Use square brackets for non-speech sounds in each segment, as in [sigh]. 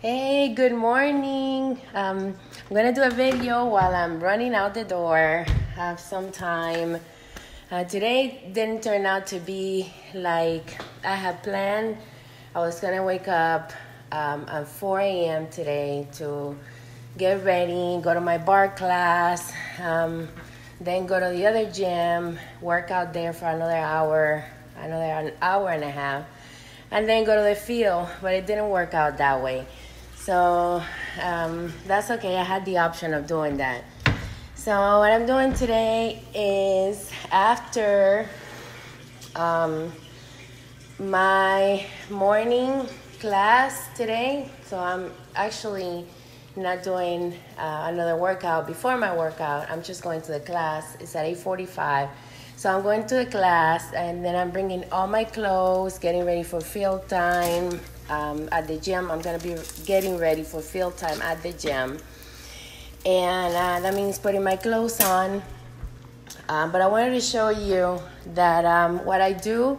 Hey, good morning. Um, I'm gonna do a video while I'm running out the door. Have some time. Uh, today didn't turn out to be like I had planned. I was gonna wake up um, at 4 a.m. today to get ready, go to my bar class, um, then go to the other gym, work out there for another hour, another an hour and a half, and then go to the field. But it didn't work out that way. So um, that's okay. I had the option of doing that. So what I'm doing today is after um, my morning class today. So I'm actually not doing uh, another workout before my workout. I'm just going to the class. It's at 8:45. So I'm going to the class and then I'm bringing all my clothes, getting ready for field time um, at the gym. I'm going to be getting ready for field time at the gym. And uh, that means putting my clothes on. Um, but I wanted to show you that um, what I do,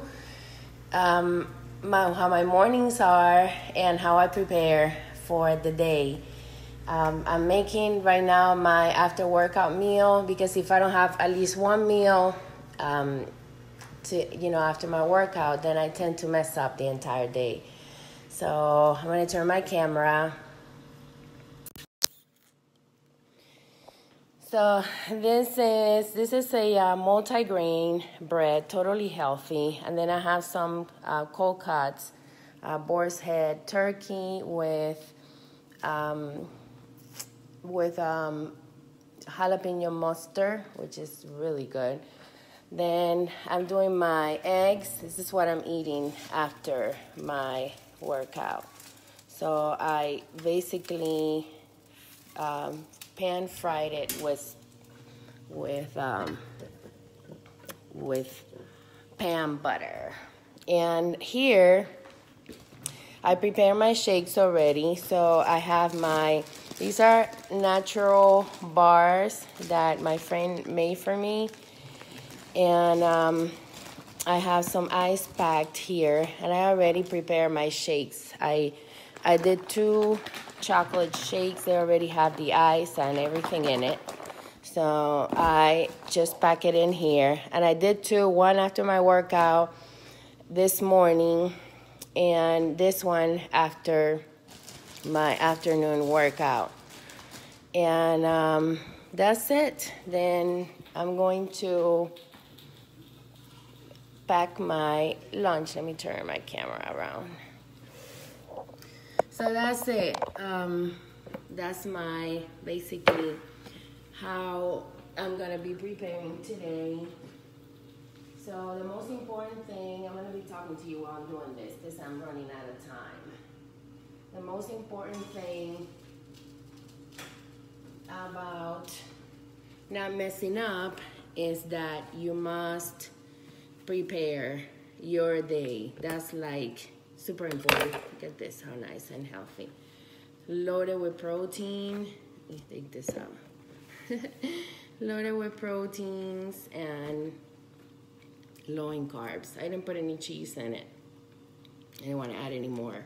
um, my, how my mornings are, and how I prepare for the day. Um, I'm making right now my after workout meal because if I don't have at least one meal um, to you know after my workout, then I tend to mess up the entire day. So I'm gonna turn my camera. So this is this is a uh, multi-grain bread, totally healthy, and then I have some uh, cold cuts, uh, boar's head turkey with um, with um, jalapeno mustard, which is really good. Then I'm doing my eggs. This is what I'm eating after my workout. So I basically um, pan fried it with with um, with pan butter. And here I prepare my shakes already. So I have my these are natural bars that my friend made for me. And um, I have some ice packed here and I already prepared my shakes. I I did two chocolate shakes. They already have the ice and everything in it. So I just pack it in here. And I did two, one after my workout this morning and this one after my afternoon workout. And um, that's it. Then I'm going to pack my lunch. Let me turn my camera around. So that's it. Um, that's my basically how I'm gonna be preparing today. So the most important thing, I'm gonna be talking to you while I'm doing this because I'm running out of time. The most important thing about not messing up is that you must prepare your day. That's like super important. Look at this, how nice and healthy. Loaded with protein. Let me take this out. [laughs] Loaded with proteins and low in carbs. I didn't put any cheese in it. I didn't want to add any more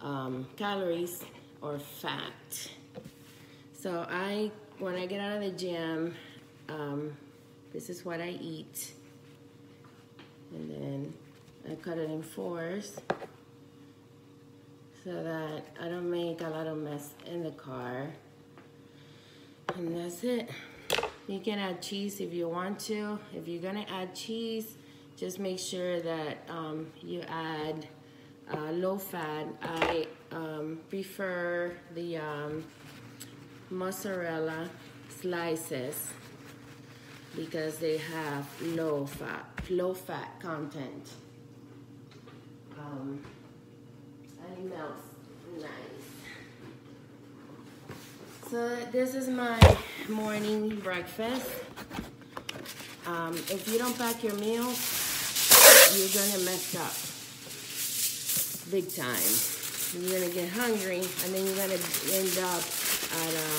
um, calories or fat. So I, when I get out of the gym, um, this is what I eat. And then I cut it in fours so that I don't make a lot of mess in the car. And that's it. You can add cheese if you want to. If you're gonna add cheese, just make sure that um, you add uh, low fat. I um, prefer the um, mozzarella slices because they have low fat, low fat content. Um, and it melts nice. So this is my morning breakfast. Um, if you don't pack your meals, you're gonna mess up big time. You're gonna get hungry, and then you're gonna end up at at a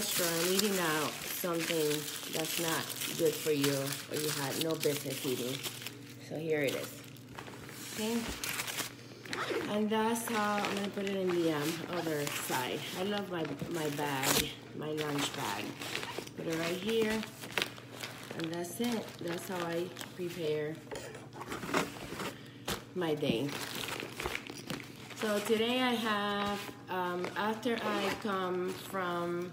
restaurant eating out something that's not good for you, or you had no business eating. So here it is. Okay. And that's how I'm gonna put it in the um, other side. I love my, my bag, my lunch bag. Put it right here. And that's it. That's how I prepare my day. So today I have, um, after I come from,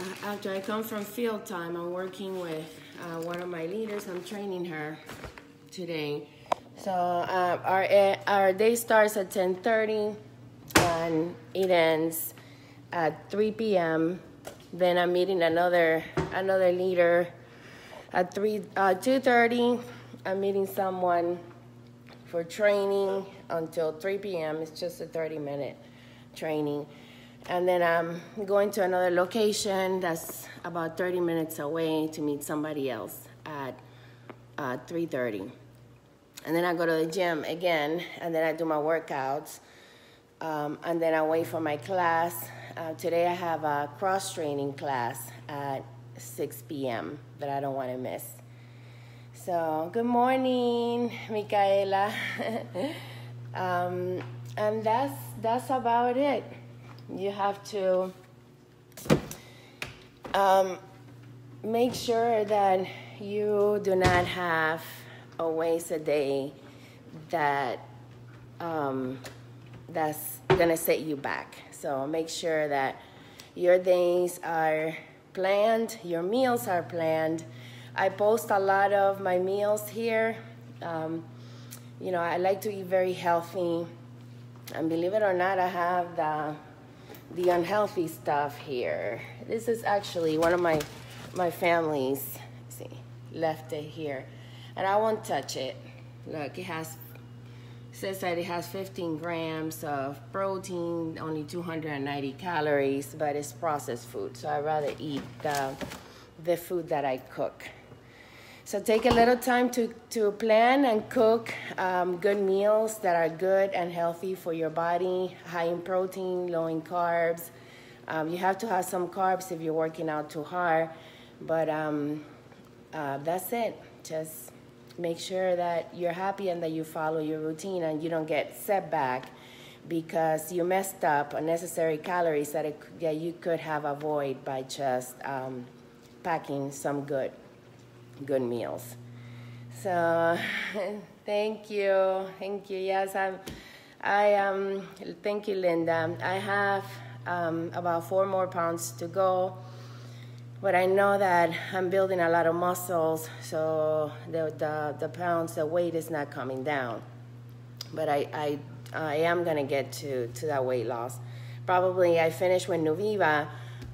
uh, after I come from field time, I'm working with uh, one of my leaders. I'm training her today. So uh, our eh, our day starts at 10:30 and it ends at 3 p.m. Then I'm meeting another another leader at 3 uh, 2:30. I'm meeting someone for training until 3 p.m. It's just a 30 minute training. And then I'm going to another location that's about 30 minutes away to meet somebody else at uh, 3.30. And then I go to the gym again, and then I do my workouts. Um, and then I wait for my class. Uh, today I have a cross training class at 6 p.m. that I don't want to miss. So, good morning, Micaela. [laughs] um, and that's that's about it. You have to um, make sure that you do not have a waste a day that um, that's gonna set you back. So make sure that your days are planned, your meals are planned I post a lot of my meals here. Um, you know, I like to eat very healthy. And believe it or not, I have the, the unhealthy stuff here. This is actually one of my, my family's, see, left it here. And I won't touch it. Look, it has, says that it has 15 grams of protein, only 290 calories, but it's processed food. So I'd rather eat the, the food that I cook. So take a little time to, to plan and cook um, good meals that are good and healthy for your body, high in protein, low in carbs. Um, you have to have some carbs if you're working out too hard, but um, uh, that's it. Just make sure that you're happy and that you follow your routine and you don't get setback because you messed up unnecessary calories that, it, that you could have avoided by just um, packing some good good meals. So [laughs] thank you, thank you. Yes, I'm. I um. Thank you, Linda. I have um, about four more pounds to go, but I know that I'm building a lot of muscles, so the the, the pounds, the weight is not coming down. But I I, I am gonna get to to that weight loss. Probably I finish with Nuviva.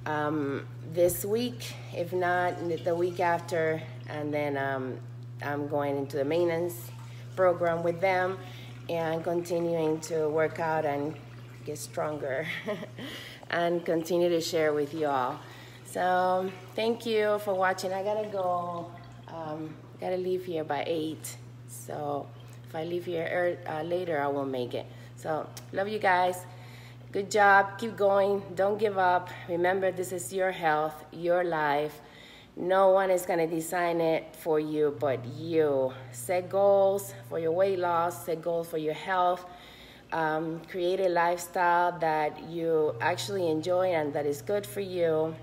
Um, this week, if not the week after, and then um, I'm going into the maintenance program with them and continuing to work out and get stronger [laughs] and continue to share with you all. So thank you for watching. I gotta go. Um, gotta leave here by eight. So if I leave here er, uh, later, I won't make it. So love you guys. Good job. Keep going. Don't give up. Remember, this is your health, your life. No one is going to design it for you but you. Set goals for your weight loss, set goals for your health. Um, create a lifestyle that you actually enjoy and that is good for you.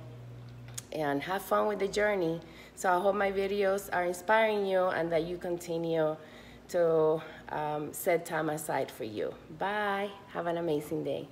And have fun with the journey. So I hope my videos are inspiring you and that you continue to um, set time aside for you. Bye. Have an amazing day.